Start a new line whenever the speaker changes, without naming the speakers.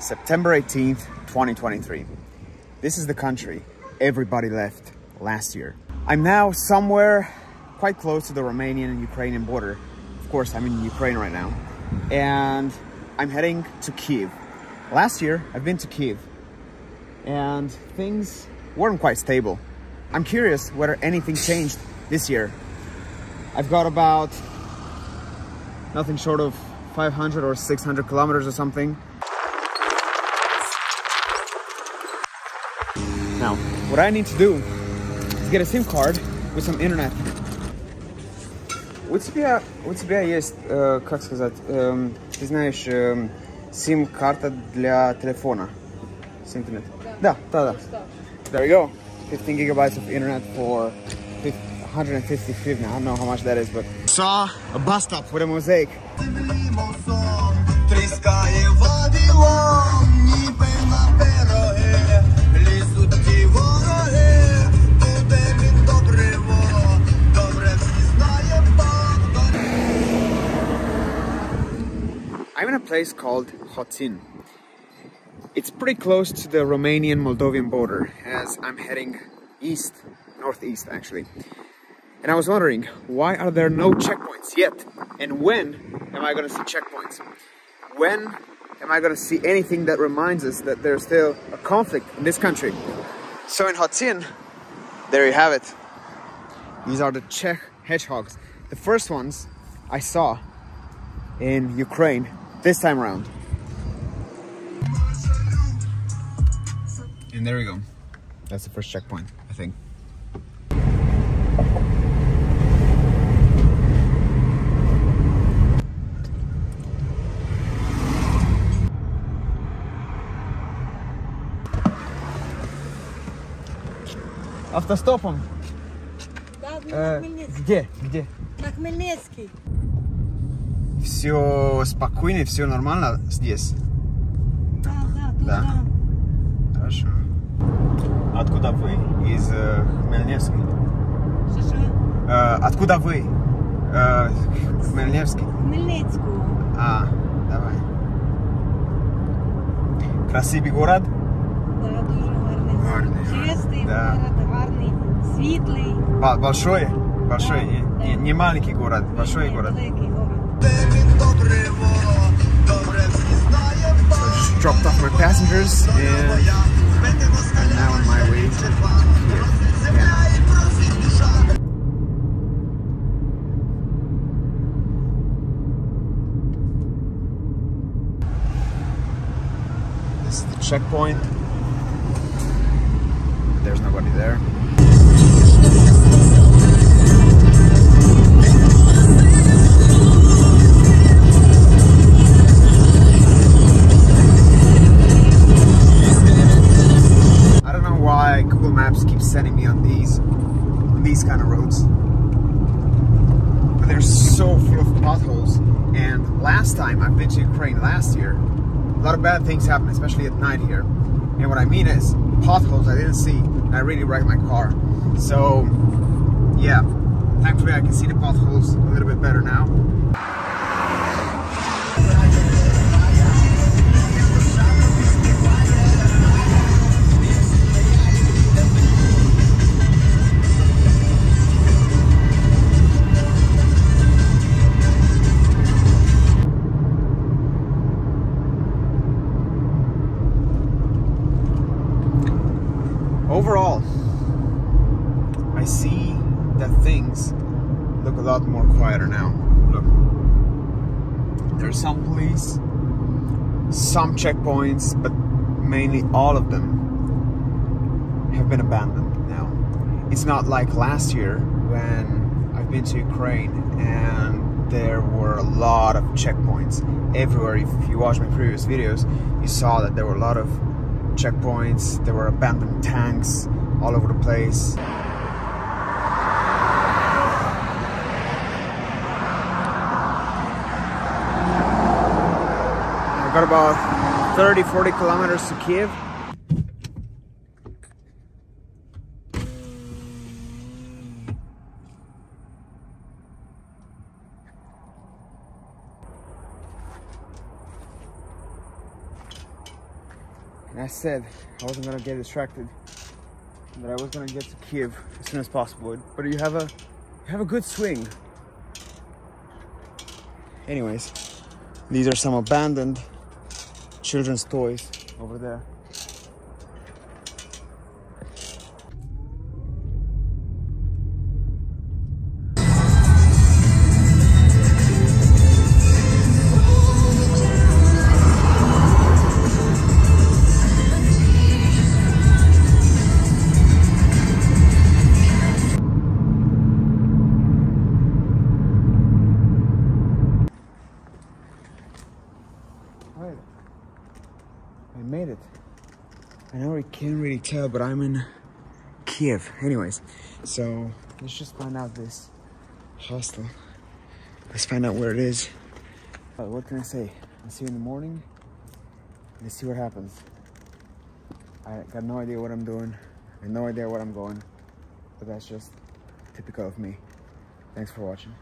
September 18th, 2023. This is the country everybody left last year. I'm now somewhere quite close to the Romanian and Ukrainian border. Of course, I'm in Ukraine right now. And I'm heading to Kiev. Last year, I've been to Kiev and things weren't quite stable. I'm curious whether anything changed this year. I've got about nothing short of 500 or 600 kilometers or something. Now, what I need to do is get a SIM card with some internet. У тебя, у тебя есть, э, как сказать, эм, ты знаешь, эм, SIM-карта для телефона с интернет? Да, да, да. There we go. 15 gigabytes of internet for 50, 150 hryvnia. I don't know how much that is, but saw a bus stop with a mosaic. Place called Hotin. It's pretty close to the Romanian Moldovan border as I'm heading east, northeast actually. And I was wondering, why are there no checkpoints yet? And when am I gonna see checkpoints? When am I gonna see anything that reminds us that there's still a conflict in this country? So in Hotin, there you have it. These are the Czech hedgehogs. The first ones I saw in Ukraine this time around. And there we go. That's the first checkpoint, I think. Автостопом.
Да, ну,
Э,
на Хмельницкий.
где? Где?
На Хмельницкий.
Все спокойно, все нормально здесь.
Да, да, туда.
Да. Хорошо. Откуда вы? Из э, Хмельницкий.
Що, що?
Э, откуда вы? Э, Хмельницкий.
Хмельницького.
А, давай. Красивый город?
Да, дуже гарний.
Гарний.
Чистий
Да.
город, гарний, світлий.
Большой? Большой?
Да,
Не,
да.
не- маленький город, большой
Ні,
город.
Великий город.
Just dropped off my passengers and I'm now on my way to the checkpoint. There's nobody there. Sending me on these on these kind of roads. But they're so full of potholes. And last time I've been to Ukraine last year, a lot of bad things happen, especially at night here. And what I mean is potholes I didn't see, and I really wrecked my car. So, yeah, thankfully I can see the potholes a little bit better now. Overall, I see that things look a lot more quieter now. Look, there's some police, some checkpoints, but mainly all of them have been abandoned now. It's not like last year when I've been to Ukraine and there were a lot of checkpoints everywhere. If you watch my previous videos, you saw that there were a lot of checkpoints, there were abandoned tanks all over the place. I've got about 30 40 kilometers to Kiev. And I said I wasn't gonna get distracted. That I was gonna get to Kiev as soon as possible. But you have a you have a good swing. Anyways, these are some abandoned children's toys over there. I know we can't really tell, but I'm in Kiev. Anyways, so let's just find out this hostel. Let's find out where it is. Uh, what can I say? I'll see you in the morning. Let's see what happens. I got no idea what I'm doing. I have no idea where I'm going. But that's just typical of me. Thanks for watching.